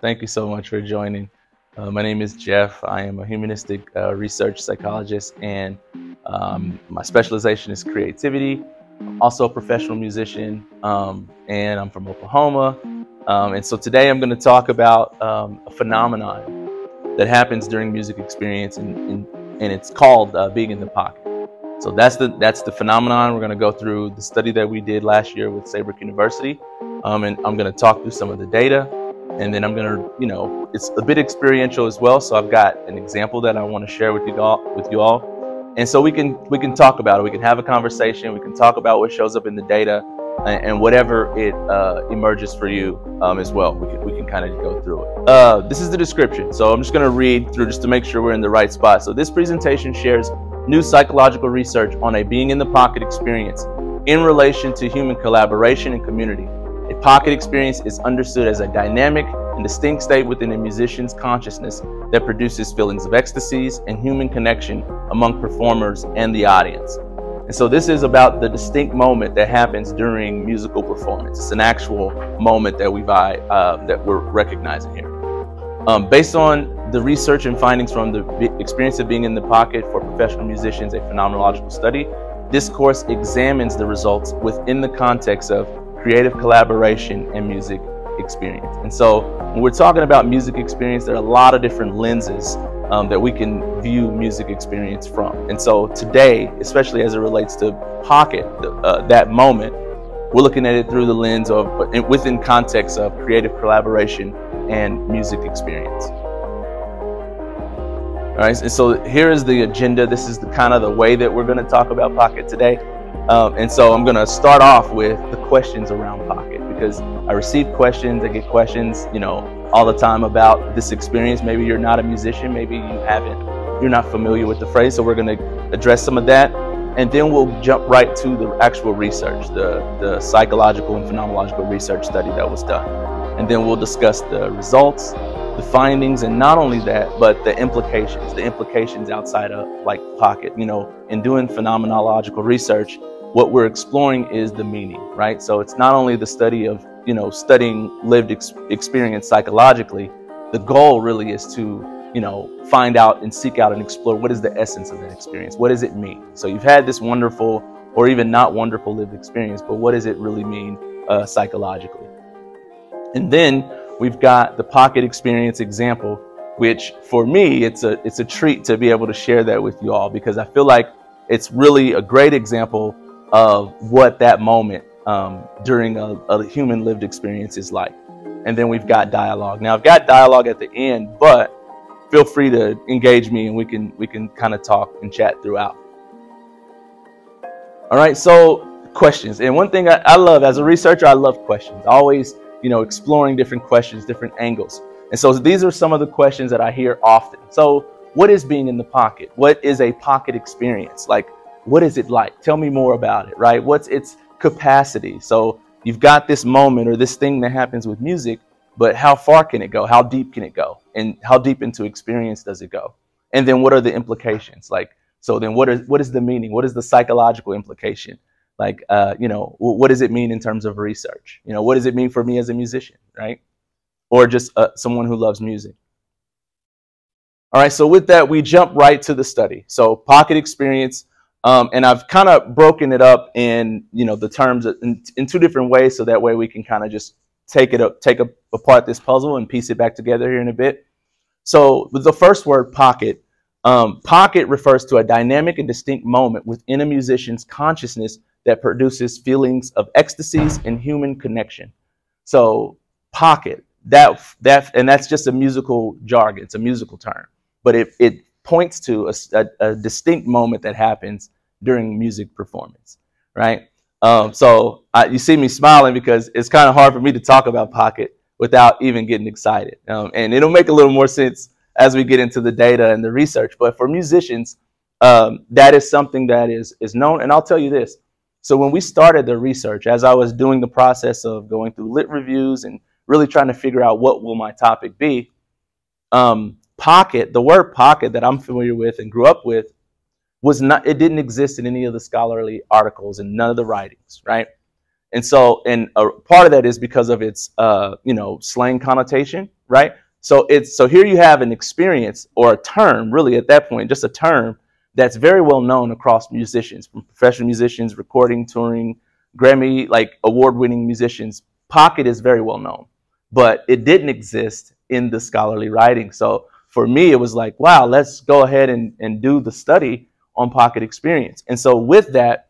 Thank you so much for joining. Uh, my name is Jeff. I am a humanistic uh, research psychologist, and um, my specialization is creativity. I'm also a professional musician, um, and I'm from Oklahoma. Um, and so today I'm going to talk about um, a phenomenon that happens during music experience, and, and, and it's called uh, being in the pocket. So that's the that's the phenomenon. We're going to go through the study that we did last year with Saybrook University, um, and I'm going to talk through some of the data, and then I'm to, you know, it's a bit experiential as well. So I've got an example that I want to share with you all, with you all, and so we can we can talk about it. We can have a conversation. We can talk about what shows up in the data, and, and whatever it uh, emerges for you um, as well. We can we can kind of go through it. Uh, this is the description. So I'm just to read through just to make sure we're in the right spot. So this presentation shares new psychological research on a being in the pocket experience in relation to human collaboration and community. A pocket experience is understood as a dynamic and distinct state within a musician's consciousness that produces feelings of ecstasies and human connection among performers and the audience. And so this is about the distinct moment that happens during musical performance. It's an actual moment that we uh, that we're recognizing here. Um, based on the research and findings from the experience of being in the pocket for professional musicians, a phenomenological study, this course examines the results within the context of creative collaboration and music experience. And so when we're talking about music experience, there are a lot of different lenses um, that we can view music experience from. And so today, especially as it relates to pocket, uh, that moment, we're looking at it through the lens of within context of creative collaboration and music experience. All right, and so here is the agenda. This is the kind of the way that we're going to talk about Pocket today. Um, and so I'm going to start off with the questions around Pocket because I receive questions, I get questions, you know, all the time about this experience. Maybe you're not a musician, maybe you haven't, you're not familiar with the phrase. So we're going to address some of that. And then we'll jump right to the actual research, the, the psychological and phenomenological research study that was done. And then we'll discuss the results, the findings and not only that but the implications the implications outside of like pocket you know in doing phenomenological research what we're exploring is the meaning right? So it's not only the study of you know studying lived ex experience psychologically the goal really is to you know find out and seek out and explore what is the essence of that experience what does it mean? So you've had this wonderful or even not wonderful lived experience but what does it really mean uh, psychologically? And then we've got the pocket experience example, which for me, it's a, it's a treat to be able to share that with you all because I feel like it's really a great example of what that moment um, during a, a human lived experience is like. And then we've got dialogue. Now I've got dialogue at the end, but feel free to engage me and we can we can kind of talk and chat throughout. All right, so questions. And one thing I, I love as a researcher, I love questions. I always you know, exploring different questions, different angles. And so these are some of the questions that I hear often. So what is being in the pocket? What is a pocket experience? Like, what is it like? Tell me more about it, right? What's its capacity? So you've got this moment or this thing that happens with music, but how far can it go? How deep can it go? And how deep into experience does it go? And then what are the implications? Like, so then what is, what is the meaning? What is the psychological implication? Like uh, you know what does it mean in terms of research? You know what does it mean for me as a musician right? Or just uh, someone who loves music. All right so with that we jump right to the study. So pocket experience um, and i've kind of broken it up in you know the terms in, in two different ways so that way we can kind of just take it up take a, apart this puzzle and piece it back together here in a bit. So with the first word pocket um, pocket refers to a dynamic and distinct moment within a musician's consciousness that produces feelings of ecstasies and human connection. So pocket, that, that, and that's just a musical jargon, it's a musical term, but it, it points to a, a, a distinct moment that happens during music performance, right? Um, so I, you see me smiling because it's kind of hard for me to talk about pocket without even getting excited. Um, and it'll make a little more sense as we get into the data and the research. But for musicians, um, that is something that is, is known. And I'll tell you this, so when we started the research, as I was doing the process of going through lit reviews and really trying to figure out what will my topic be, um, pocket, the word pocket that I'm familiar with and grew up with, was not, it didn't exist in any of the scholarly articles and none of the writings, right? And so, and a part of that is because of its, uh, you know, slang connotation, right? So it's so here you have an experience or a term, really at that point, just a term that's very well known across musicians, from professional musicians, recording, touring, Grammy like award-winning musicians. Pocket is very well known, but it didn't exist in the scholarly writing. So for me, it was like, wow, let's go ahead and, and do the study on pocket experience. And so with that,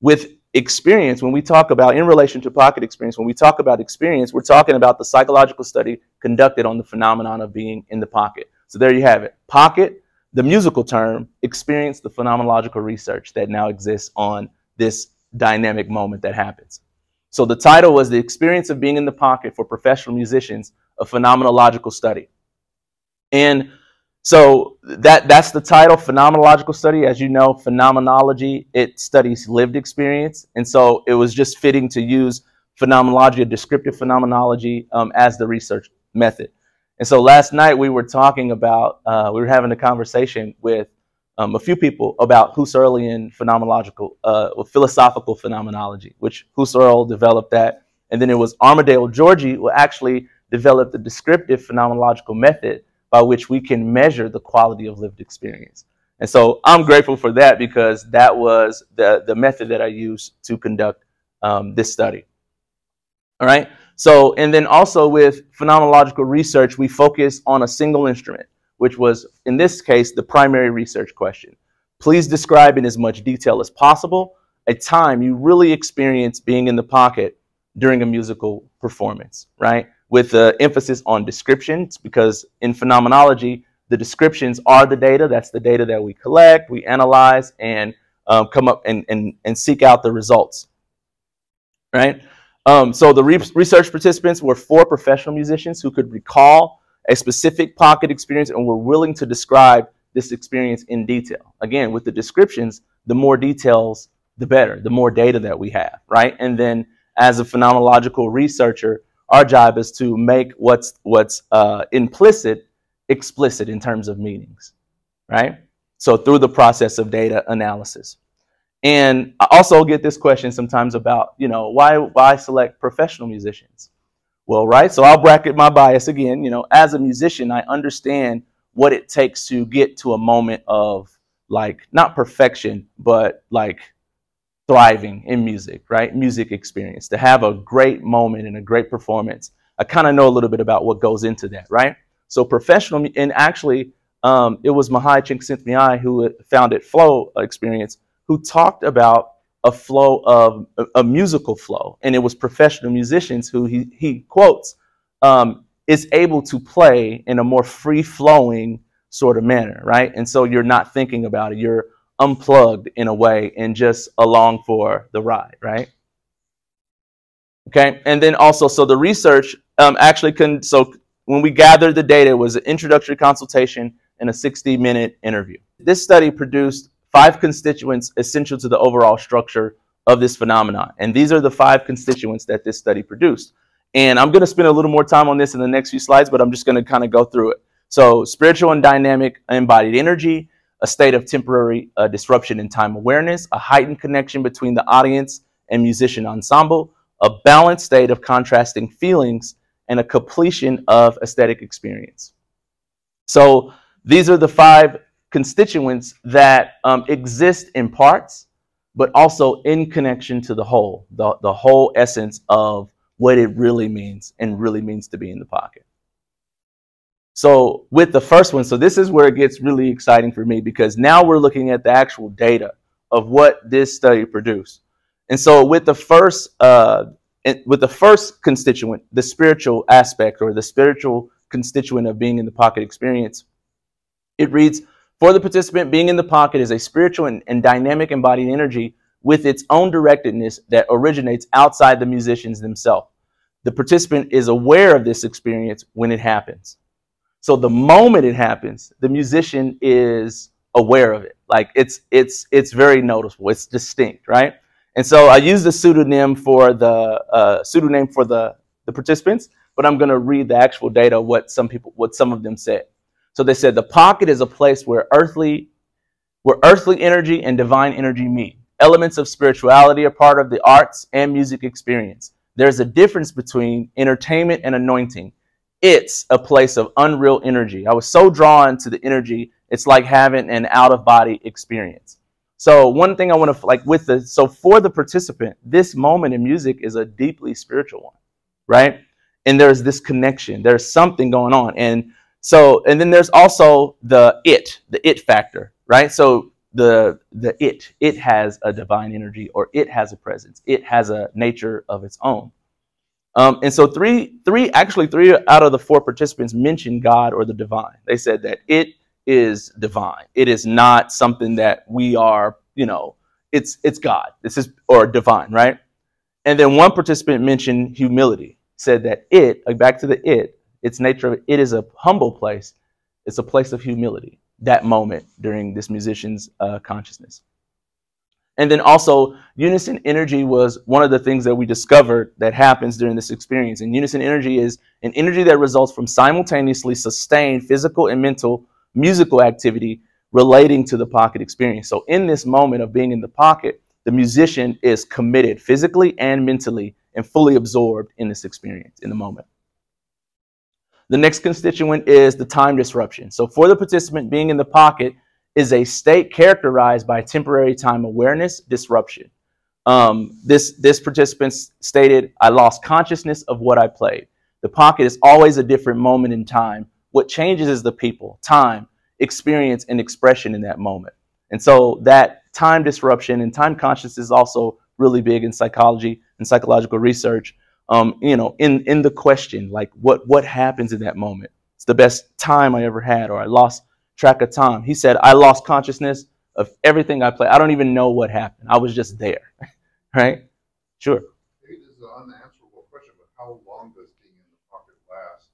with experience, when we talk about in relation to pocket experience, when we talk about experience, we're talking about the psychological study conducted on the phenomenon of being in the pocket. So there you have it. Pocket, the musical term, experience the phenomenological research that now exists on this dynamic moment that happens. So the title was The Experience of Being in the Pocket for Professional Musicians, a Phenomenological Study. And so that that's the title, phenomenological study. As you know, phenomenology it studies lived experience, and so it was just fitting to use phenomenology, descriptive phenomenology, um, as the research method. And so last night we were talking about, uh, we were having a conversation with um, a few people about Husserlian phenomenological, uh, philosophical phenomenology, which Husserl developed that, and then it was Amedeo Giorgi who actually developed the descriptive phenomenological method by which we can measure the quality of lived experience. And so I'm grateful for that because that was the, the method that I used to conduct um, this study. All right. So, and then also with phenomenological research, we focus on a single instrument, which was, in this case, the primary research question. Please describe in as much detail as possible a time you really experienced being in the pocket during a musical performance, right? with the emphasis on descriptions because in phenomenology, the descriptions are the data. That's the data that we collect, we analyze, and um, come up and, and, and seek out the results. Right? Um, so the re research participants were four professional musicians who could recall a specific pocket experience and were willing to describe this experience in detail. Again, with the descriptions, the more details, the better, the more data that we have, right? And then as a phenomenological researcher, our job is to make what's what's uh, implicit explicit in terms of meanings, right? So through the process of data analysis. And I also get this question sometimes about, you know, why why select professional musicians? Well, right. So I'll bracket my bias again. You know, as a musician, I understand what it takes to get to a moment of like not perfection, but like thriving in music, right? Music experience, to have a great moment and a great performance. I kind of know a little bit about what goes into that, right? So professional, and actually, um, it was Mihaly Csikszentmihalyi who founded Flow Experience, who talked about a flow of a, a musical flow, and it was professional musicians who he, he quotes um, is able to play in a more free flowing sort of manner, right? And so you're not thinking about it. You're unplugged in a way and just along for the ride, right? Okay, and then also, so the research um, actually can, so when we gathered the data, it was an introductory consultation and a 60 minute interview. This study produced five constituents essential to the overall structure of this phenomenon. And these are the five constituents that this study produced. And I'm going to spend a little more time on this in the next few slides, but I'm just going to kind of go through it. So spiritual and dynamic embodied energy, a state of temporary uh, disruption in time awareness, a heightened connection between the audience and musician ensemble, a balanced state of contrasting feelings, and a completion of aesthetic experience. So these are the five constituents that um, exist in parts, but also in connection to the whole, the, the whole essence of what it really means and really means to be in the pocket. So with the first one, so this is where it gets really exciting for me because now we're looking at the actual data of what this study produced. And so with the first, uh, with the first constituent, the spiritual aspect or the spiritual constituent of being in the pocket experience, it reads, for the participant, being in the pocket is a spiritual and, and dynamic embodied energy with its own directedness that originates outside the musicians themselves. The participant is aware of this experience when it happens. So the moment it happens, the musician is aware of it. Like it's it's it's very noticeable. It's distinct, right? And so I use the pseudonym for the uh, pseudonym for the the participants, but I'm going to read the actual data. What some people, what some of them said. So they said the pocket is a place where earthly, where earthly energy and divine energy meet. Elements of spirituality are part of the arts and music experience. There's a difference between entertainment and anointing it's a place of unreal energy. I was so drawn to the energy, it's like having an out of body experience. So one thing I want to like with the so for the participant, this moment in music is a deeply spiritual one, right? And there's this connection. There's something going on. And so and then there's also the it, the it factor, right? So the the it, it has a divine energy or it has a presence. It has a nature of its own. Um, and so three, three, actually three out of the four participants mentioned God or the divine. They said that it is divine. It is not something that we are, you know, it's it's God. This is or divine, right? And then one participant mentioned humility. Said that it, back to the it, its nature, it is a humble place. It's a place of humility. That moment during this musician's uh, consciousness. And then also, unison energy was one of the things that we discovered that happens during this experience. And unison energy is an energy that results from simultaneously sustained physical and mental musical activity relating to the pocket experience. So, in this moment of being in the pocket, the musician is committed physically and mentally and fully absorbed in this experience in the moment. The next constituent is the time disruption. So, for the participant being in the pocket, is a state characterized by temporary time awareness disruption. Um, this, this participant stated, I lost consciousness of what I played. The pocket is always a different moment in time. What changes is the people, time, experience, and expression in that moment. And so that time disruption and time consciousness is also really big in psychology and psychological research. Um, you know, in, in the question, like what, what happens in that moment? It's the best time I ever had, or I lost track of time. He said, I lost consciousness of everything I played. I don't even know what happened. I was just there. right? Sure. Maybe this is an unanswerable question, but how long does being in the pocket last?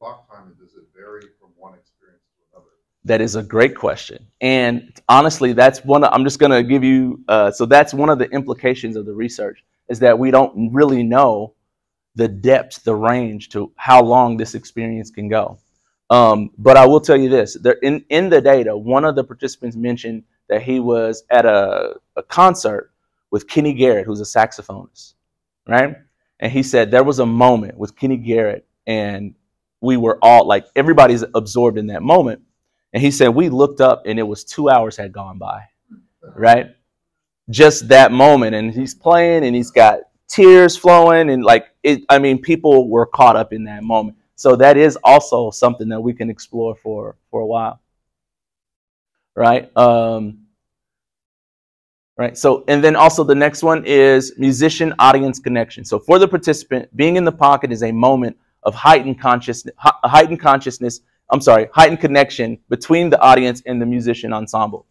Clock time, does it vary from one experience to another? That is a great question. And honestly, that's one, of, I'm just going to give you, uh, so that's one of the implications of the research is that we don't really know the depth, the range to how long this experience can go. Um, but I will tell you this: there, in in the data, one of the participants mentioned that he was at a, a concert with Kenny Garrett, who's a saxophonist, right? And he said there was a moment with Kenny Garrett, and we were all like everybody's absorbed in that moment. And he said we looked up, and it was two hours had gone by, right? Just that moment, and he's playing, and he's got tears flowing, and like it. I mean, people were caught up in that moment. So that is also something that we can explore for, for a while. Right? Um, right? So, and then also the next one is musician audience connection. So for the participant, being in the pocket is a moment of heightened consciousness, heightened consciousness, I'm sorry, heightened connection between the audience and the musician ensemble.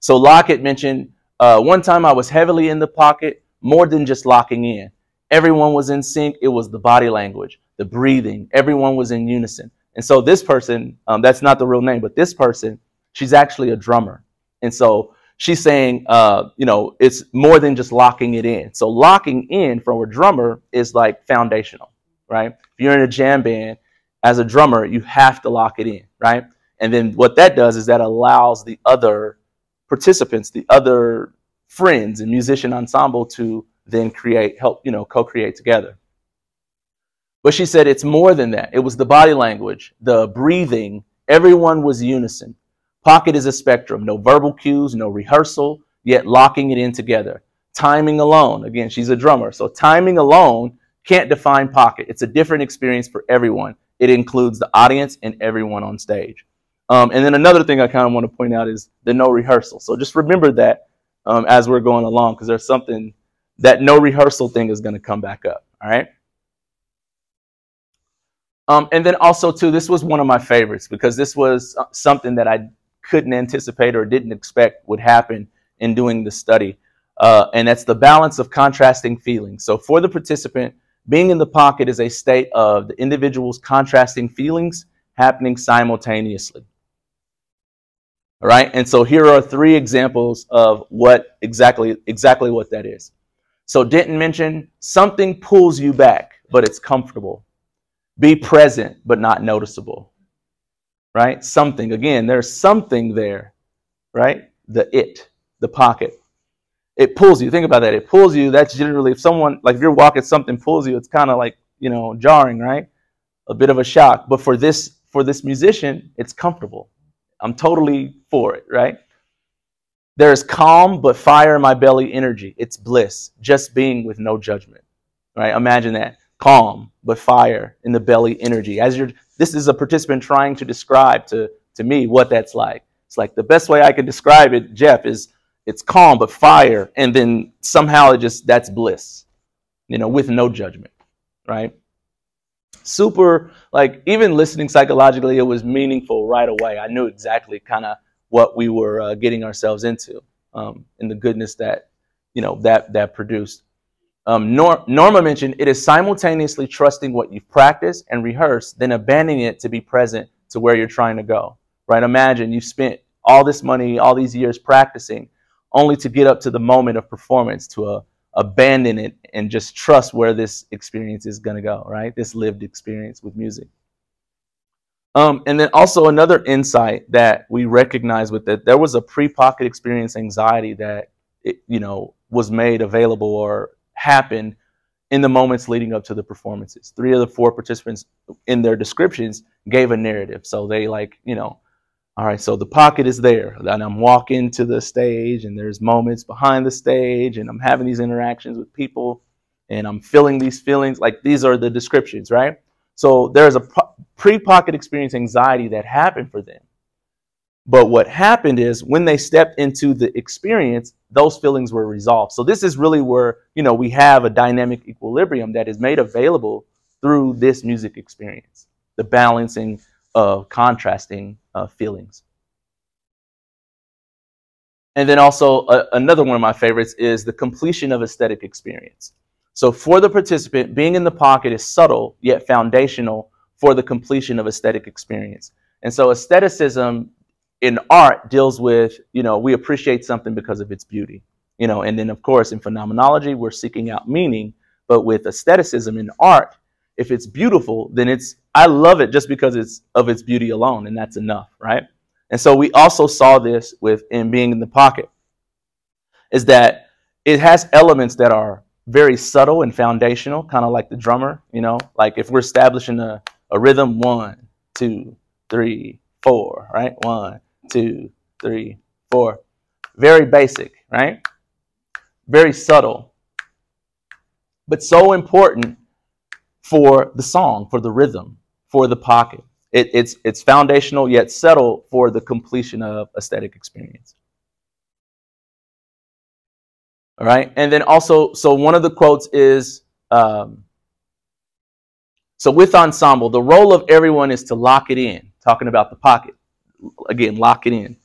So Lockett mentioned, uh, one time I was heavily in the pocket, more than just locking in. Everyone was in sync. It was the body language the breathing, everyone was in unison. And so this person, um, that's not the real name, but this person, she's actually a drummer. And so she's saying, uh, you know, it's more than just locking it in. So locking in from a drummer is like foundational, right? If you're in a jam band, as a drummer, you have to lock it in, right? And then what that does is that allows the other participants, the other friends and musician ensemble to then create, help, you know, co-create together. But she said it's more than that. It was the body language, the breathing. Everyone was unison. Pocket is a spectrum. No verbal cues, no rehearsal, yet locking it in together. Timing alone. Again, she's a drummer. So timing alone can't define pocket. It's a different experience for everyone. It includes the audience and everyone on stage. Um, and then another thing I kind of want to point out is the no rehearsal. So just remember that um, as we're going along because there's something that no rehearsal thing is going to come back up. All right. Um, and then also too, this was one of my favorites because this was uh, something that I couldn't anticipate or didn't expect would happen in doing the study. Uh, and that's the balance of contrasting feelings. So for the participant, being in the pocket is a state of the individual's contrasting feelings happening simultaneously. All right, and so here are three examples of what exactly exactly what that is. So Denton mentioned something pulls you back, but it's comfortable. Be present, but not noticeable. Right? Something. Again, there's something there. Right? The it, the pocket. It pulls you. Think about that. It pulls you. That's generally, if someone, like if you're walking, something pulls you, it's kind of like, you know, jarring, right? a bit of a shock. But for this for this musician, it's comfortable. I'm totally for it, right? There is calm but fire in my belly energy. It's bliss, just being with no judgment. Right? Imagine that. Calm but fire in the belly energy. As you're this is a participant trying to describe to, to me what that's like. It's like the best way I can describe it, Jeff, is it's calm but fire, and then somehow it just that's bliss, you know, with no judgment, right? Super, like even listening psychologically, it was meaningful right away. I knew exactly kind of what we were uh, getting ourselves into um, and the goodness that you know that that produced. Um, Nor- Norma mentioned it is simultaneously trusting what you've practiced and rehearsed, then abandoning it to be present to where you're trying to go. Right? Imagine you spent all this money, all these years practicing, only to get up to the moment of performance to uh, abandon it and just trust where this experience is going to go. Right? This lived experience with music. Um, and then also another insight that we recognize with it, there was a pre-pocket experience anxiety that it, you know was made available or happened in the moments leading up to the performances. Three of the four participants in their descriptions gave a narrative. So they like, you know, all right, so the pocket is there. And I'm walking to the stage and there's moments behind the stage and I'm having these interactions with people and I'm feeling these feelings. Like these are the descriptions, right? So there's a pre-pocket experience anxiety that happened for them. But what happened is when they stepped into the experience, those feelings were resolved. So this is really where, you know, we have a dynamic equilibrium that is made available through this music experience, the balancing of contrasting uh, feelings. And then also uh, another one of my favorites is the completion of aesthetic experience. So for the participant, being in the pocket is subtle yet foundational for the completion of aesthetic experience. And so aestheticism in art deals with, you know, we appreciate something because of its beauty, you know, and then of course in phenomenology, we're seeking out meaning, but with aestheticism in art, if it's beautiful, then it's, I love it just because it's of its beauty alone, and that's enough, right? And so we also saw this with in being in the pocket, is that it has elements that are very subtle and foundational, kind of like the drummer, you know, like if we're establishing a, a rhythm, one, two, three, four, right? One, two, three, four. Very basic, right? Very subtle, but so important for the song, for the rhythm, for the pocket. It, it's, it's foundational yet subtle for the completion of aesthetic experience. All right, and then also, so one of the quotes is, um, so with ensemble, the role of everyone is to lock it in, talking about the pocket again, lock it in.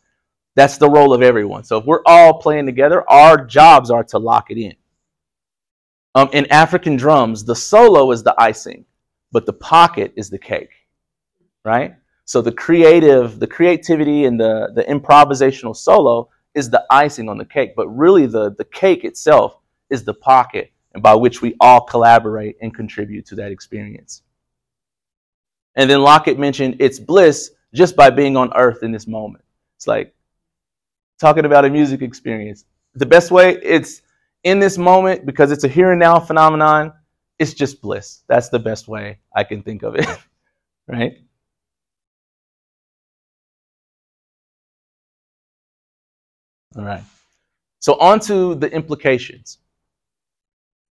That's the role of everyone. So if we're all playing together, our jobs are to lock it in. Um, in African drums, the solo is the icing, but the pocket is the cake, right? So the creative, the creativity and the, the improvisational solo is the icing on the cake, but really the, the cake itself is the pocket and by which we all collaborate and contribute to that experience. And then Lockett mentioned it's bliss just by being on earth in this moment. It's like talking about a music experience. The best way, it's in this moment because it's a here and now phenomenon. It's just bliss. That's the best way I can think of it, right? All right. So on to the implications.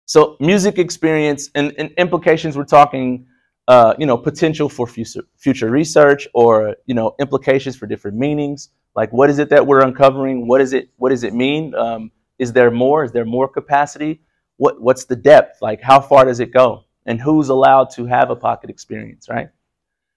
So music experience and, and implications, we're talking uh, you know, potential for future, future research or, you know, implications for different meanings. Like, what is it that we're uncovering? What is it, what does it mean? Um, is there more? Is there more capacity? What, what's the depth? Like, how far does it go? And who's allowed to have a pocket experience, right?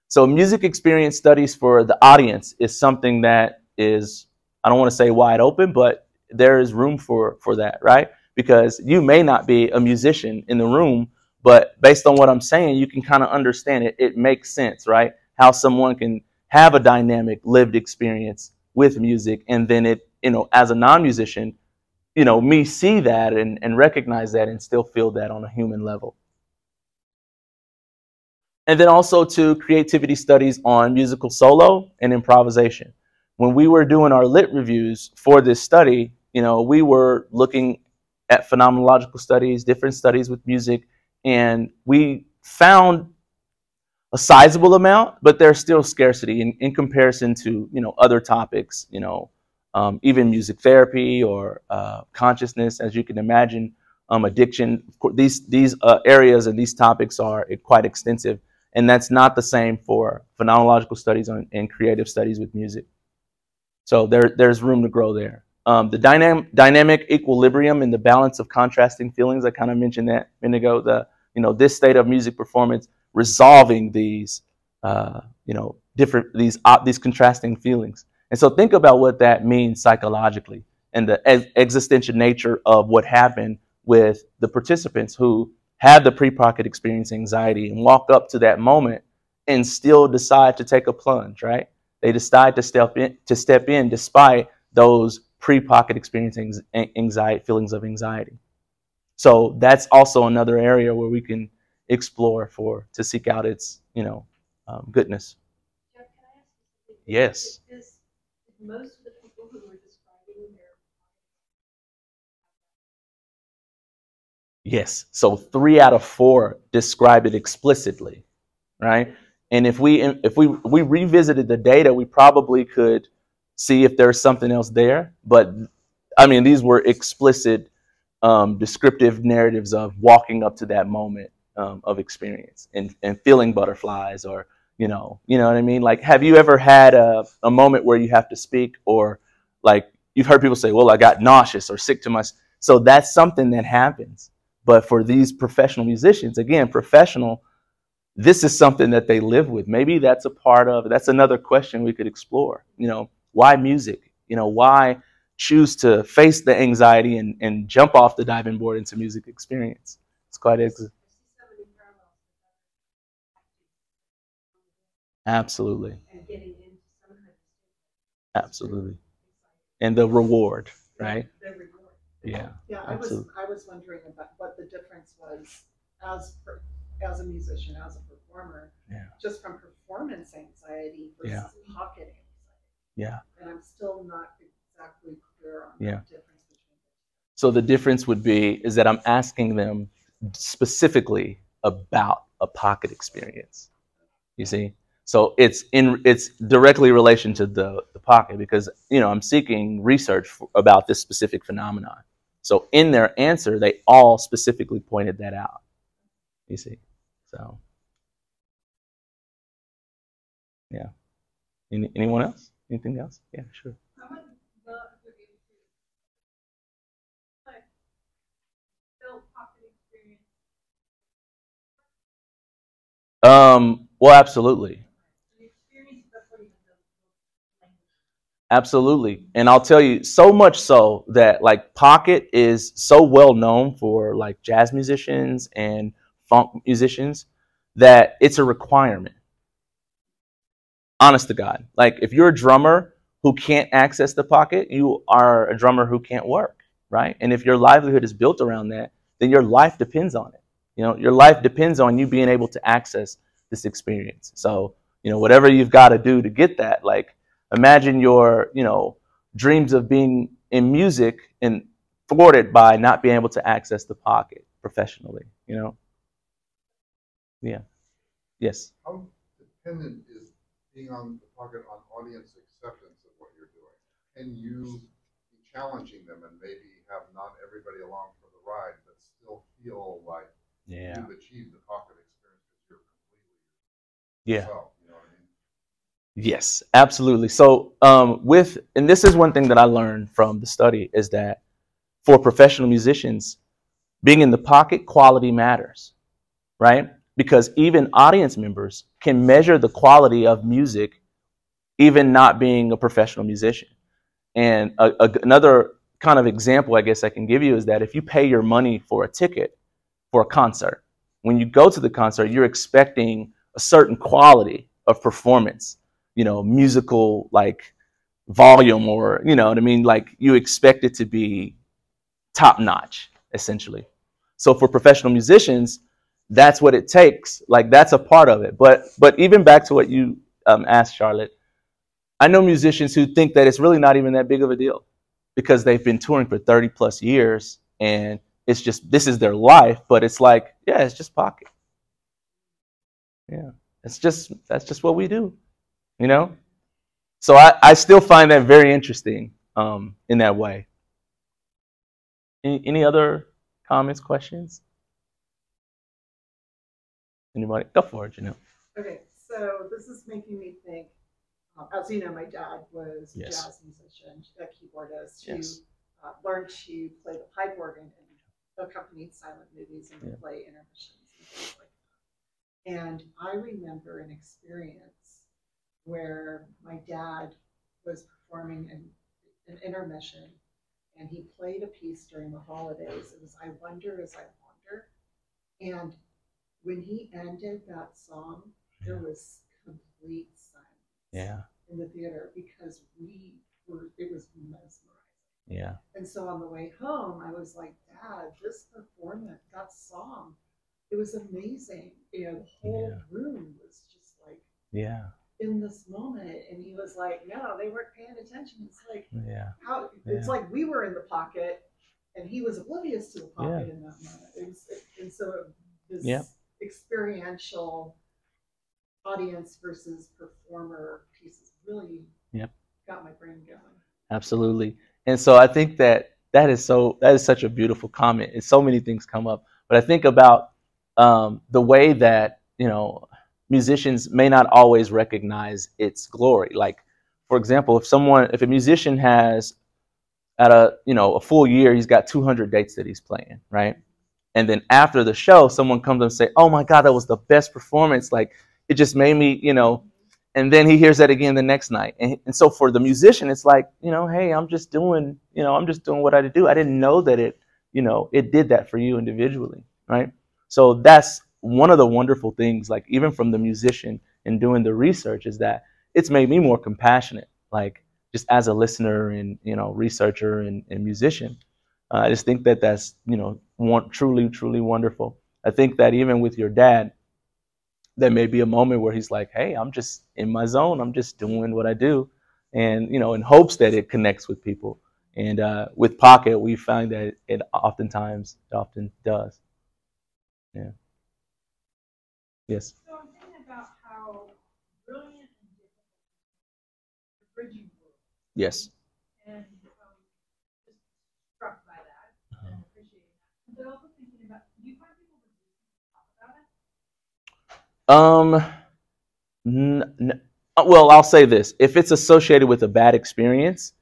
So music experience studies for the audience is something that is, I don't want to say wide open, but there is room for, for that, right? Because you may not be a musician in the room, but based on what I'm saying, you can kind of understand it. It makes sense, right? How someone can have a dynamic lived experience with music and then it, you know, as a non-musician, you know, me see that and, and recognize that and still feel that on a human level. And then also to creativity studies on musical solo and improvisation. When we were doing our lit reviews for this study, you know, we were looking at phenomenological studies, different studies with music, and we found a sizable amount, but there's still scarcity in, in comparison to you know other topics, you know, um, even music therapy or uh, consciousness, as you can imagine, um, addiction. These these uh, areas and these topics are quite extensive, and that's not the same for phenomenological studies and creative studies with music. So there there's room to grow there. Um, the dynamic dynamic equilibrium and the balance of contrasting feelings. I kind of mentioned that a minute ago. The you know this state of music performance resolving these, uh, you know, different these uh, these contrasting feelings. And so think about what that means psychologically and the ex existential nature of what happened with the participants who had the pre-pocket experience anxiety and walk up to that moment and still decide to take a plunge, right? They decide to step in to step in despite those pre-pocket experience anxiety feelings of anxiety. So that's also another area where we can explore for to seek out its you know um, goodness. yes. Most of the people who were describing their Yes. So three out of four describe it explicitly, right? And if we if we we revisited the data, we probably could see if there's something else there. But I mean, these were explicit, um, descriptive narratives of walking up to that moment um, of experience and, and feeling butterflies or you know you know what i mean? Like have you ever had a, a moment where you have to speak or like you've heard people say well i got nauseous or sick to my so that's something that happens. But for these professional musicians again professional this is something that they live with. Maybe that's a part of that's another question we could explore. You know why music? You know why choose to face the anxiety and, and jump off the diving board into music experience? It's quite Absolutely. Absolutely. And the reward, right? The reward. Yeah. Yeah, I was, I was wondering about what the difference was as, as a musician, as a performer. Yeah. Just from performance anxiety versus Yeah. pocket anxiety. Yeah. And I'm still not exactly clear on Yeah. the difference between So the difference would be is that I'm asking them specifically about a pocket experience. You see? So it's in it's directly relation to the, the pocket because you know I'm seeking research for, about this specific phenomenon. So in their answer, they all specifically pointed that out. You see, so yeah. Any, anyone else? Anything else? Yeah, sure. Um, well, absolutely. Absolutely. And I'll tell you, so much so that like Pocket is so well known for like jazz musicians and funk musicians that it's a requirement. Honest to God. Like if you're a drummer who can't access the pocket, you are a drummer who can't work, right? And if your livelihood is built around that, then your life depends on it. You know, your life depends on you being able to access this experience. So, you know, whatever you've got to do to get that, like Imagine your, you know, dreams of being in music and thwarted by not being able to access the pocket professionally, you know? Yeah. Yes. How dependent is being on the pocket on audience acceptance of what you're doing? Can you be challenging them and maybe have not everybody along for the ride, but still feel like yeah. you've achieved the pocket experience because you're completely yeah. yourself? Yes, absolutely. So um, with and this is one thing that I learned from the study is that for professional musicians, being in the pocket quality matters, right? Because even audience members can measure the quality of music, even not being a professional musician. And a, a, another kind of example I guess I can give you is that if you pay your money for a ticket for a concert, when you go to the concert, you're expecting a certain quality of performance you know, musical like volume or, you know what I mean? Like you expect it to be top notch, essentially. So for professional musicians, that's what it takes. Like that's a part of it. But but even back to what you um, asked, Charlotte, I know musicians who think that it's really not even that big of a deal because they've been touring for 30 plus years and it's just this is their life. But it's like, yeah, it's just pocket. Yeah. it's just that's just what we do, you know. So I, I still find that very interesting um, in that way. Any, any other comments, questions? Anybody? Go for it, Janelle. Okay, so this is making me think. Um, as you know, my dad was a Yes. jazz musician, a keyboardist Yes. who uh, learned to play the pipe organ and accompanied silent movies and Yeah. play intermissions and things like that. And I remember an experience where my dad was performing an, an intermission and he played a piece during the holidays. It was I Wonder as I Wander. And when he ended that song, there was complete silence Yeah, in the theater because we were, it was mesmerizing. yeah, And so on the way home, I was like, Dad, this performance, that song, it was amazing. You know, the whole Yeah. room was just like yeah, in this moment. And he was like, No, they weren't paying attention. It's like, yeah, how it's Yeah. like we were in the pocket and he was oblivious to the pocket Yeah. in that moment. It was, and so this Yeah. experiential audience versus performer pieces really Yep. got my brain going. absolutely. And so I think that that is so that is such a beautiful comment. And so many things come up, but I think about um, the way that you know musicians may not always recognize its glory. Like, for example, if someone, if a musician has at a you know a full year, he's got 200 dates that he's playing, right? And then after the show, someone comes and say, "Oh my God, that was the best performance! Like, it just made me, you know." And then he hears that again the next night, and, and so for the musician, it's like, you know, hey, I'm just doing, you know, I'm just doing what I do. I didn't know that it, you know, it did that for you individually, right? So that's one of the wonderful things, like even from the musician and doing the research, is that it's made me more compassionate, like just as a listener and you know researcher and, and musician. Uh, I just think that that's you know one, truly truly wonderful. I think that even with your dad, there may be a moment where he's like, "Hey, I'm just in my zone. I'm just doing what I do," and you know, in hopes that it connects with people. And uh, with Pocket, we find that it oftentimes it often does. Yeah. Yes. So I'm thinking about how brilliant and difficult the bridging work, Yes. and um, just struck by that and appreciating that. But also thinking about, do you find people resistant to talk about it? Um. N- n- uh, well, I'll say this: if it's associated with a bad experience,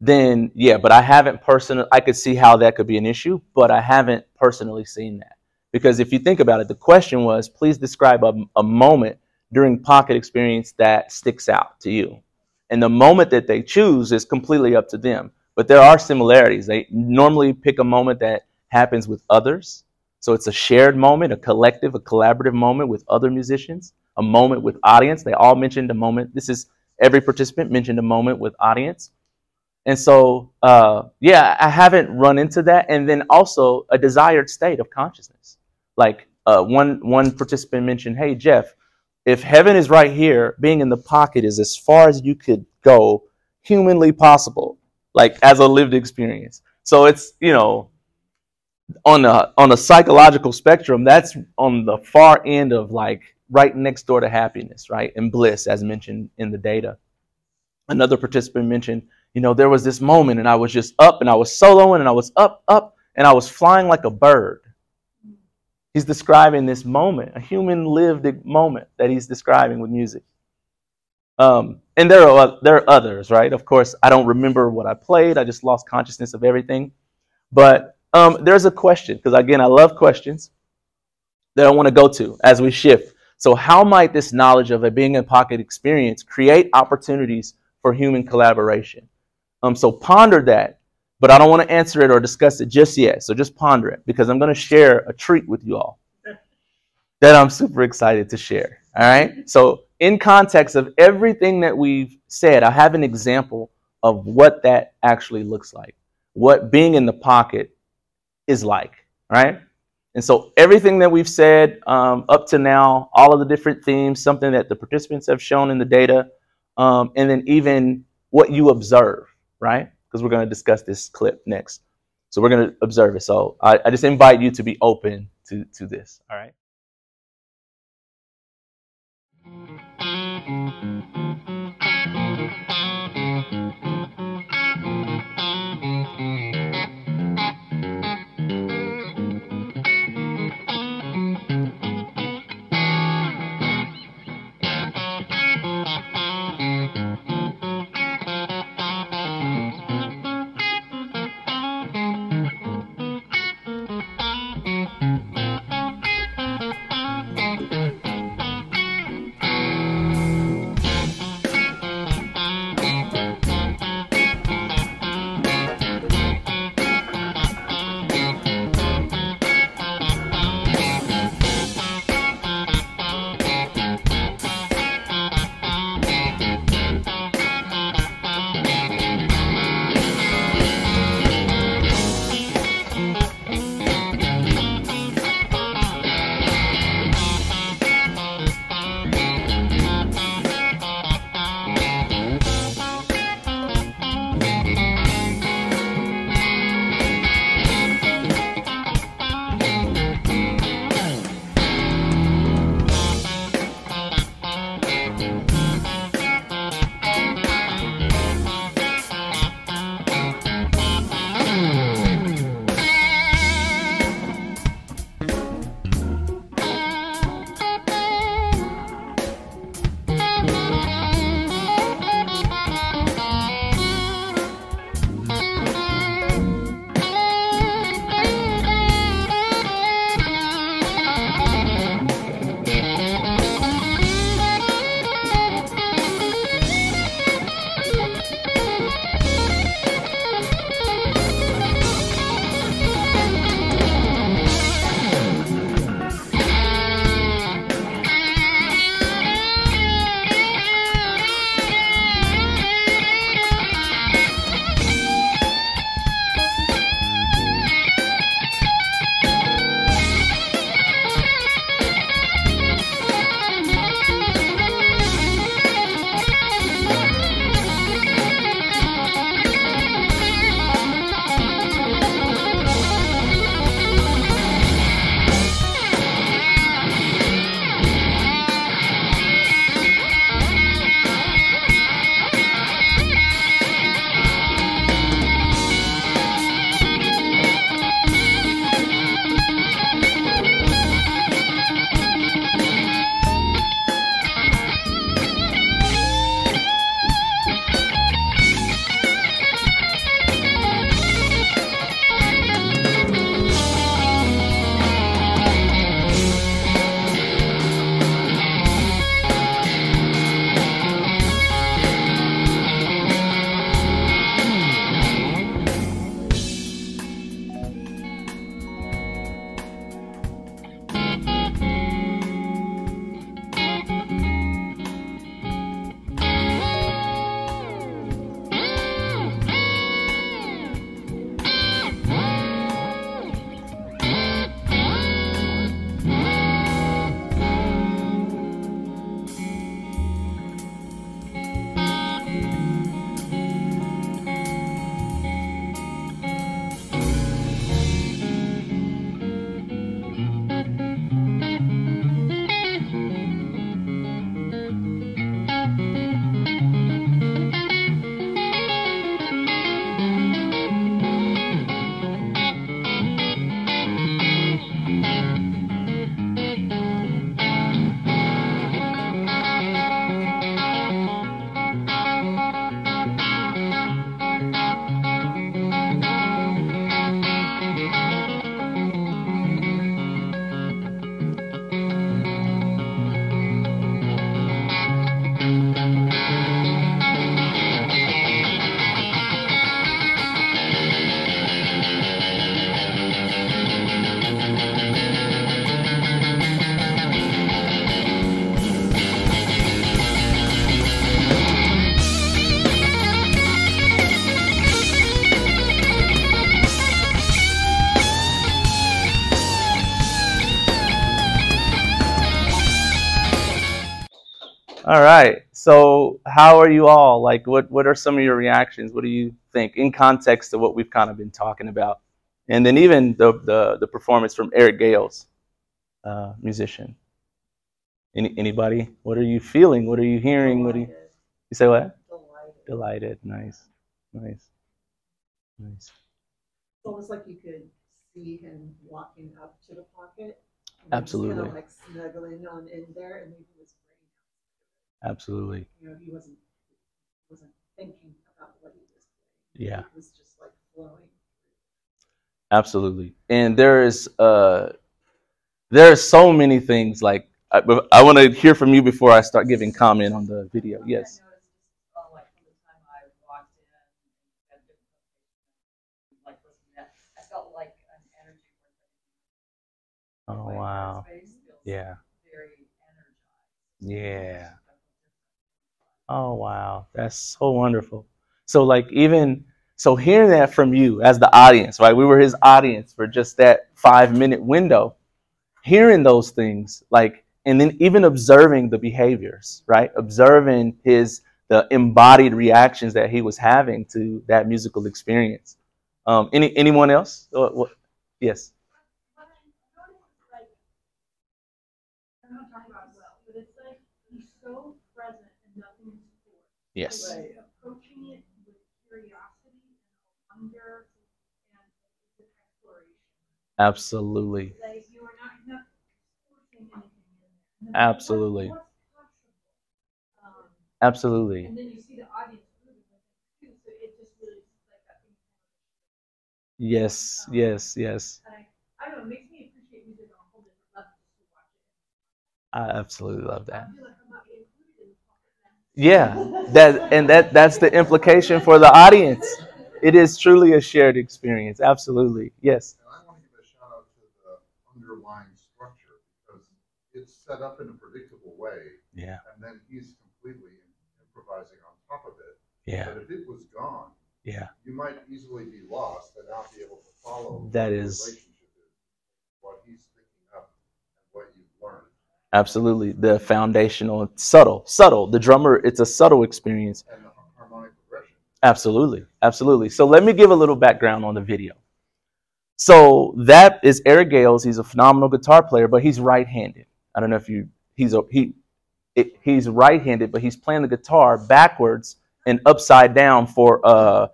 then yeah. But I haven't personally. I could see how that could be an issue, but I haven't personally seen that because if you think about it, the question was, please describe a, a moment during pocket experience that sticks out to you, and the moment that they choose is completely up to them. But there are similarities. They normally pick a moment that happens with others. So it's a shared moment, a collective, a collaborative moment with other musicians, a moment with audience. They all mentioned a moment. This is every participant mentioned a moment with audience. And so, uh, yeah, I haven't run into that. And then also a desired state of consciousness. Like uh, one one participant mentioned, "Hey Jeff, if heaven is right here, being in the pocket is as far as you could go, humanly possible, like as a lived experience." So it's you know on a on a psychological spectrum, that's on the far end of like right next door to happiness, right? And bliss, as mentioned in the data. Another participant mentioned, you know, there was this moment and I was just up and I was soloing and I was up, up, and I was flying like a bird. He's describing this moment, a human lived moment that he's describing with music. Um, and there are there are others, right? Of course, I don't remember what I played. I just lost consciousness of everything. But um, there's a question because again, I love questions that I want to go to as we shift. So, how might this knowledge of a being in pocket experience create opportunities for human collaboration? Um, so ponder that, but I don't want to answer it or discuss it just yet. So just ponder it because I'm going to share a treat with you all that I'm super excited to share. All right. So, in context of everything that we've said, I have an example of what that actually looks like, what being in the pocket is like. Right. And so, everything that we've said um, up to now, all of the different themes, something that the participants have shown in the data, um, and then even what you observe, right? because we're going to discuss this clip next. So we're going to observe it. So I, I just invite you to be open to, to this. All right. All right. So, how are you all? Like, what what are some of your reactions? What do you think in context of what we've kind of been talking about, and then even the the, the performance from Eric Gales, uh, musician. Any anybody? What are you feeling? What are you hearing? What do you you say? What? Delighted. Delighted. Nice. Nice. Nice. It's almost like you could see him walking up to the pocket. Absolutely. Kind of like snuggling on in there and maybe was. Absolutely. You know, he wasn't, wasn't thinking about what he was playing. Yeah. It was just like flowing. Absolutely. And there is uh there are so many things like I, I want to hear from you before I start giving comment on the video. One thing I Yes. uh, like from the time I walked in and had different conversations, like listening to that, I felt like an energy. was Oh wow. Yeah. Yeah. Oh wow. That's so wonderful. So like even so hearing that from you as the audience, right? We were his audience for just that 5 minute window. Hearing those things like and then even observing the behaviors, right? Observing his the embodied reactions that he was having to that musical experience. Um, any anyone else? What, what, yes. What I noticed is like, I'm not talking about well, but it's like he's so present and nothing is forced. Yes. Like, he's approaching it with curiosity and wonder and it's an exploration. Absolutely. Like you are not, not forcing anything in there. And then Absolutely. What's, what's possible? Um, Absolutely. and then you see the audience moving with it too, so it just really like that thing. Yes. Um, yes. Yes. And I, I don't know, it makes me appreciate music on a whole different level to watch it. I absolutely love that. I feel like I'm not being included in the podcast now. Yeah, that and that that's the implication for the audience. It is truly a shared experience. Absolutely. Yes. And I want to give a shout out to the underlying structure because it's set up in a predictable way, Yeah. and then he's completely improvising on top of it. Yeah. But if it was gone, Yeah. you might easily be lost and not be able to follow That is what the is- relationship is, what he's picking up and what you've learned. Absolutely. The foundational subtle. Subtle. The drummer, it's a subtle experience. and the harmonic progression. Absolutely. Absolutely. So let me give a little background on the video. So that is Eric Gales. He's a phenomenal guitar player, but he's right-handed. I don't know if you he's a he it, he's right-handed, but he's playing the guitar backwards and upside down for uh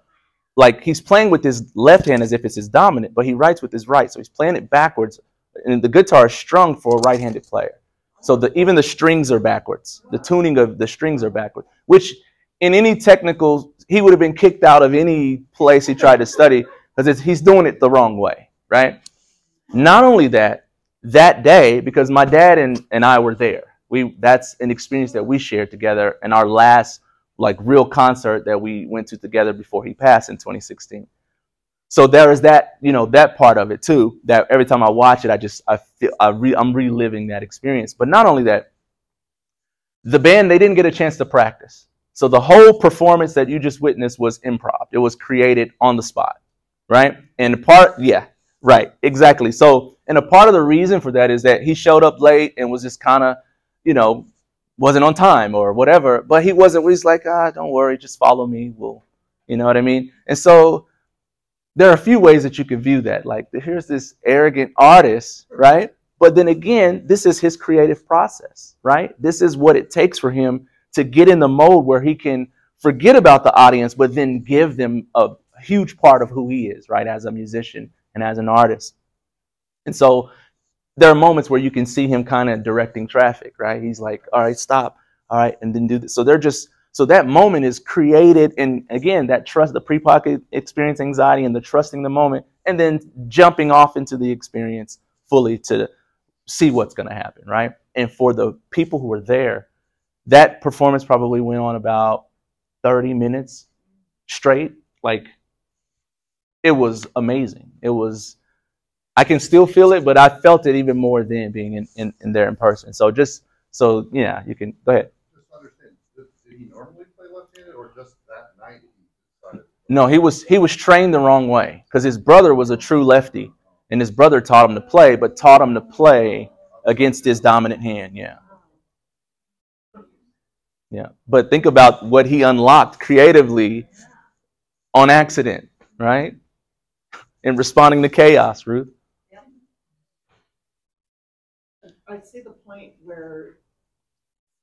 like he's playing with his left hand as if it's his dominant, but he writes with his right. So he's playing it backwards and the guitar is strung for a right-handed player. So the even the strings are backwards. The tuning of the strings are backwards, which in any technical, he would have been kicked out of any place he tried to study because he's doing it the wrong way, right? Not only that, that day, because my dad and, and I were there, we that's an experience that we shared together in our last like real concert that we went to together before he passed in 2016. So there is that, you know, that part of it too. That every time I watch it, I just I feel I re, I'm reliving that experience. But not only that, the band they didn't get a chance to practice. So the whole performance that you just witnessed was improv. It was created on the spot, right? And part, yeah, right, exactly. So, and a part of the reason for that is that he showed up late and was just kind of, you know, wasn't on time or whatever. But he wasn't. He's like, ah, don't worry, just follow me. We'll, you know what I mean? And so there are a few ways that you can view that. Like, here's this arrogant artist, right? But then again, this is his creative process, right? This is what it takes for him to get in the mode where he can forget about the audience, but then give them a huge part of who he is, right, as a musician and as an artist. And so there are moments where you can see him kind of directing traffic, right? He's like, all right, stop, all right, and then do this. So they're just, so that moment is created, and again, that trust, the pre pocket experience anxiety and the trusting the moment, and then jumping off into the experience fully to see what's going to happen, right? And for the people who were there, that performance probably went on about 30 minutes straight. Like, it was amazing. It was, I can still feel it, but I felt it even more than being in, in, in there in person. So just, so yeah, you can, go ahead. Just understand, did, did he normally play left-handed or just that night he decided? No, he was he was trained the wrong way because his brother was a true lefty, and his brother taught him to play, but taught him to play against his dominant hand. Yeah, Yeah. But think about what he unlocked creatively on accident, right? In responding to chaos, Ruth. I see the point where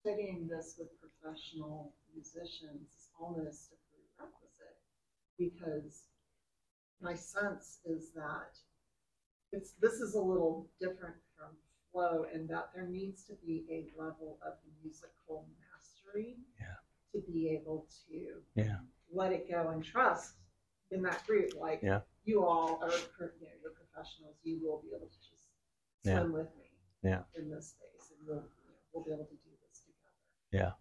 studying this with professional musicians is almost a prerequisite because my sense is that it's this is a little different from flow in that there needs to be a level of musical mastery Yeah. to be able to Yeah. let it go and trust in that group. Like Yeah. you all are, you know, you're professionals. You will be able to just Yeah. swim with me Yeah. in this space, and we'll you know, we'll be able to do this together. Yeah,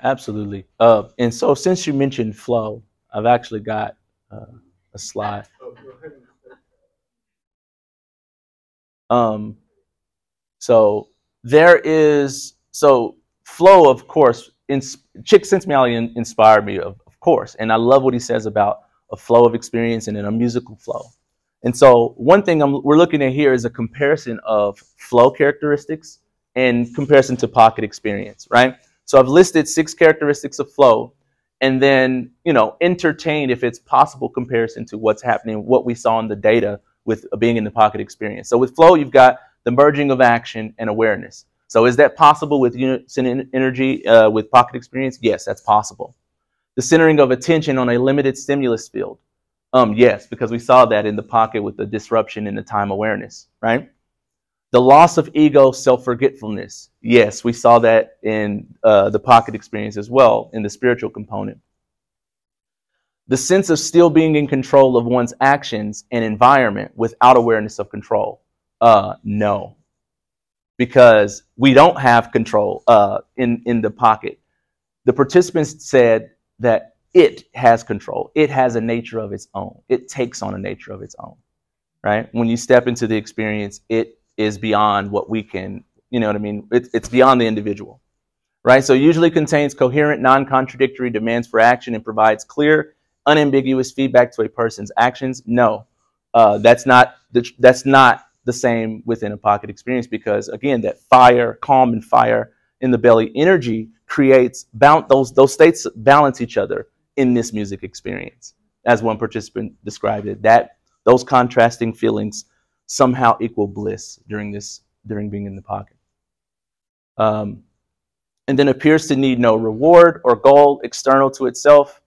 absolutely. Uh, and so since you mentioned flow, I've actually got uh, a slide. So go ahead and say, Um, so there is so flow, of course. In, Csikszentmihalyi in, inspired me, of, of course, and I love what he says about a flow of experience and then a musical flow. And so one thing I'm, we're looking at here is a comparison of flow characteristics in comparison to pocket experience, right? So I've listed six characteristics of flow, and then you know entertained if it's possible comparison to what's happening, what we saw in the data with being in the pocket experience. So with flow, you've got the merging of action and awareness. So is that possible with unison en- energy uh, with pocket experience? Yes, that's possible. The centering of attention on a limited stimulus field. Um, yes, because we saw that in the pocket with the disruption in the time awareness, right? The loss of ego, self-forgetfulness. Yes, we saw that in uh, the pocket experience as well in the spiritual component. The sense of still being in control of one's actions and environment without awareness of control. Uh, no, because we don't have control uh, in in the pocket. The participants said that it has control. It has a nature of its own. It takes on a nature of its own. Right? When you step into the experience, it is beyond what we can. You know what I mean? It, it's beyond the individual. Right? So usually contains coherent, non-contradictory demands for action and provides clear, unambiguous feedback to a person's actions. No, uh, that's not the, that's not the same within a pocket experience because again, that fire, calm, and fire in the belly energy creates those those states balance each other in this music experience, as one participant described it. That those contrasting feelings somehow equal bliss during this during being in the pocket. Um, and then appears to need no reward or goal external to itself.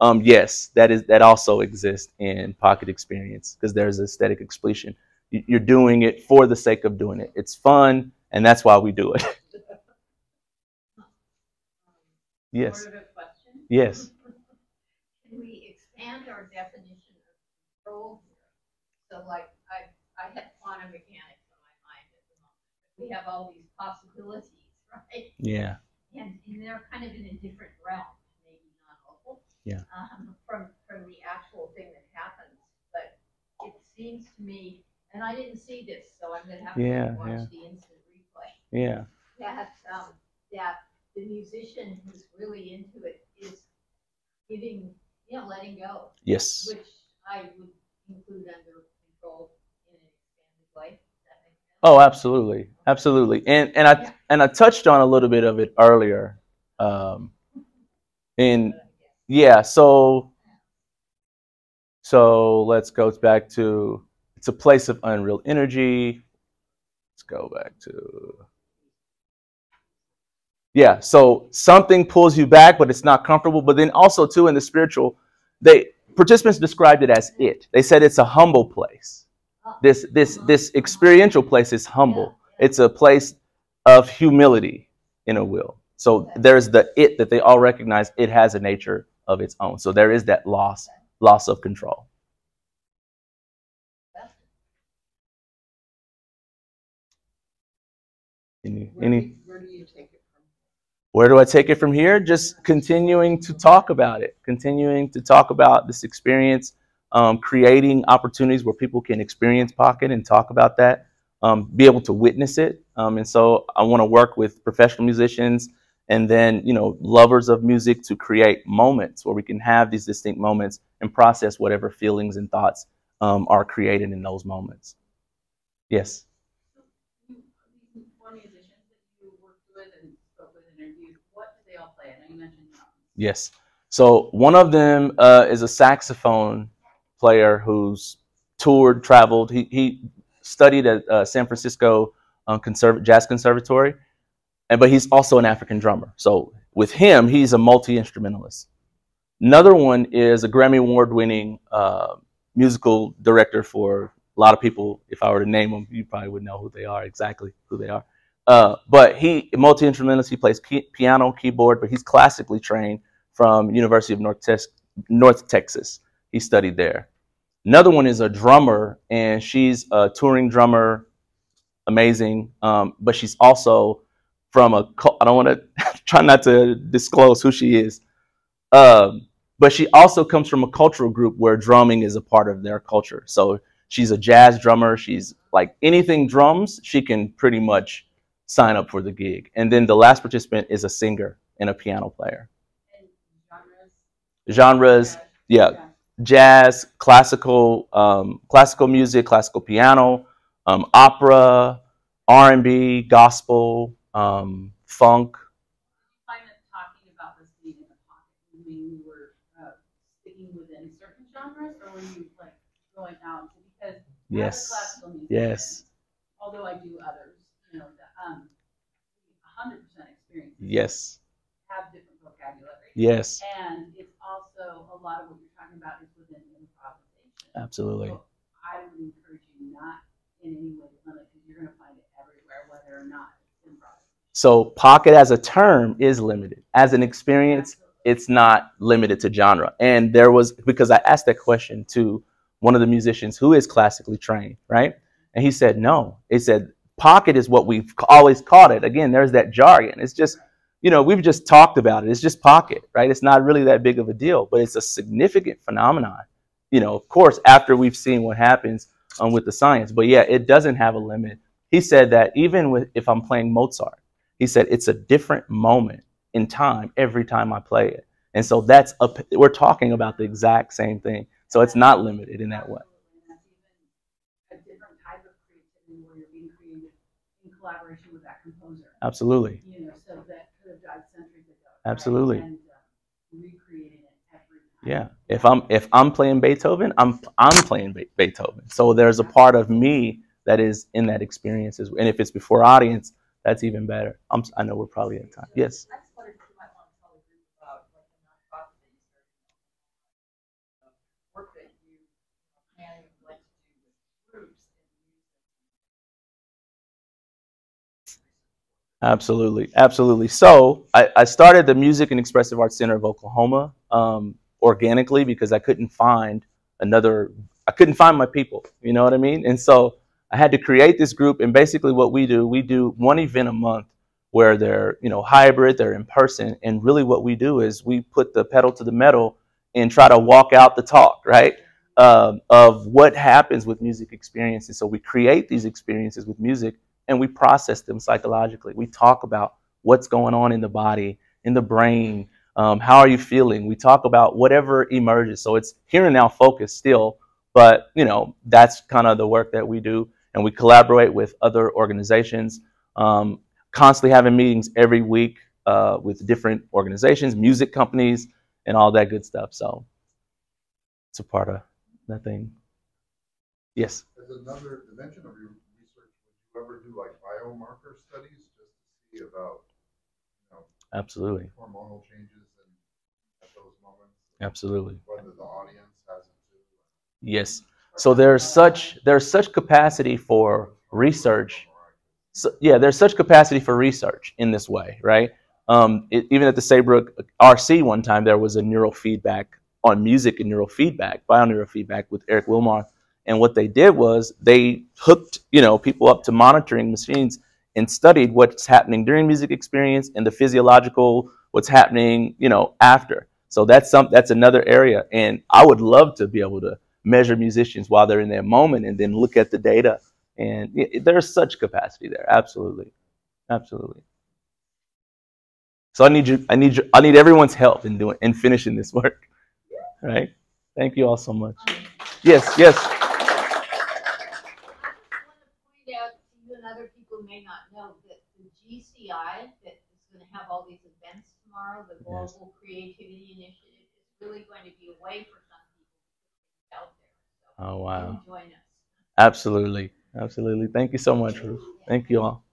Um, yes, that is that also exists in pocket experience because there's aesthetic expletion. You- You're doing it for the sake of doing it. It's fun, and that's why we do it. yes, Sort of a question. yes. Can we expand our definition of control? So like, I, had quantum mechanics on my mind at the moment. We have all these possibilities, right? Yeah, And, and they're kind of in a different realm, maybe not local. Yeah. Um, from, from the actual thing that happens, but it seems to me, and I didn't see this, so I'm gonna have to Yeah, watch yeah. the instant replay. yeah, that um, that the musician who's really into it is giving, you know, letting go, yes. which I would include under control in expanded way. Does that make sense? Oh, absolutely, absolutely. And and I Yeah. and I touched on a little bit of it earlier. Um, and yeah, so so let's go back to it's a place of unreal energy. Let's go back to yeah. So something pulls you back, but it's not comfortable. But then also too in the spiritual, they participants described it as it. They said it's a humble place. This this this experiential place is humble. It's a place of humility in a will. So there's the it that they all recognize. It has a nature of its own. So there is that loss loss of control. Any, any where do you take it from? where do I take it from here? Just continuing to talk about it, continuing to talk about this experience, um, creating opportunities where people can experience Pocket and talk about that, um, be able to witness it. Um, and so I want to work with professional musicians and then, you know, lovers of music to create moments where we can have these distinct moments and process whatever feelings and thoughts um, are created in those moments. Yes. You- These four musicians that you worked with and spoke with and interviewed, what do they all play? I know Yes. So one of them uh, is a saxophone player who's toured, traveled. He, he studied at uh, San Francisco um, Conserv- Jazz Conservatory, and but he's also an African drummer. So with him, he's a multi instrumentalist. Another one is a Grammy Award winning uh, musical director for a lot of people. If I were to name them, you probably would know who they are exactly who they are. Uh, but he multi instrumentalist. He plays piano, keyboard, but he's classically trained from University of North, Tex- North Texas. He studied there. Another one is a drummer, and she's a touring drummer, amazing. Um, but she's also from a. I don't want to try not to disclose who she is. Um, but she also comes from a cultural group where drumming is a part of their culture. So she's a jazz drummer. She's like anything drums, she can pretty much sign up for the gig. And then the last participant is a singer and a piano player. And genres? Genres, yeah, jazz, classical, um, classical music, classical piano, um, opera, R and B, gospel, um, funk. find that talking about this being in the pocket, you mean you were uh, sticking within certain genres, or were you like going out? Because Yes, classical yes, Although I do others, you know, the, um, hundred percent experience. yes, Have different vocabulary. yes, And it's also, a lot of what you're talking about is within improvisation. absolutely. So I would encourage you not in any way to limit, because you're gonna find it everywhere, whether or not it's. So pocket as a term is limited. As an experience, it's not limited to genre. And there was because I asked that question to one of the musicians who is classically trained, right? And he said no. He said pocket is what we've always called it. Again, there's that jargon. It's just you know we've just talked about it. It's just pocket, right? It's not really that big of a deal, but it's a significant phenomenon. You know, of course, after we've seen what happens um, with the science. But yeah, it doesn't have a limit. He said that even with if I'm playing Mozart, he said it's a different moment in time every time I play it. And so that's a, we're talking about the exact same thing. So it's not limited in that way. And that's even a different type of creativity where you're being creative in collaboration with that composer. Absolutely. You know, so that died centuries ago. right? Absolutely. And uh, recreating it every time. Yeah. If I'm if I'm playing Beethoven, I'm I'm playing Be- Beethoven. So there's a part of me that is in that experience as and if it's before audience, that's even better. I'm I know we're probably at time. Yes. I just wondered if you might want to tell the group about like the nonprofit that you started. uh, Work that you are planning and like to do with groups and music. Absolutely, absolutely. So I, I started the Music and Expressive Arts Center of Oklahoma um, organically because I couldn't find another. I couldn't find my people. You know what I mean? And so I had to create this group. And basically, what we do, we do one event a month where they're you know hybrid, they're in person, and really what we do is we put the pedal to the metal and try to walk out the talk, right? Um, of what happens with music experiences. So we create these experiences with music and we process them psychologically. We talk about what's going on in the body, in the brain. Um, how are you feeling? We talk about whatever emerges. So it's here and now focus still, but you know that's kind of the work that we do, and we collaborate with other organizations. Um, constantly having meetings every week uh, with different organizations, music companies, and all that good stuff. So it's a part of that thing. Yes. As another dimension of ever do like biomarker studies just to see about, you know, Absolutely. hormonal changes and at those moments? Absolutely. Whether the audience has it too? Yes. So there's such there's such capacity for research. So, yeah, there's such capacity for research in this way, right? Um, it, even at the Saybrook RC one time, there was a neural feedback on music and neural feedback bio neurofeedback bioneurofeedback with Eric Willmarth. And what they did was they hooked, you know, people up to monitoring machines and studied what's happening during music experience and the physiological, what's happening, you know, after. So that's some that's another area. And I would love to be able to measure musicians while they're in their moment and then look at the data. And there's such capacity there. Absolutely. Absolutely. So I need you, I need you, I need everyone's help in doing in finishing this work. Right? Thank you all so much. Yes, yes. I just want to point out to you and other people may not know that the GCI, that is gonna have all these events tomorrow, the Yes. Global Creativity Initiative. It's really going to be a way for some people to out there. So Oh wow. join us. Absolutely. Absolutely. Thank you so much, Ruth. Thank you all.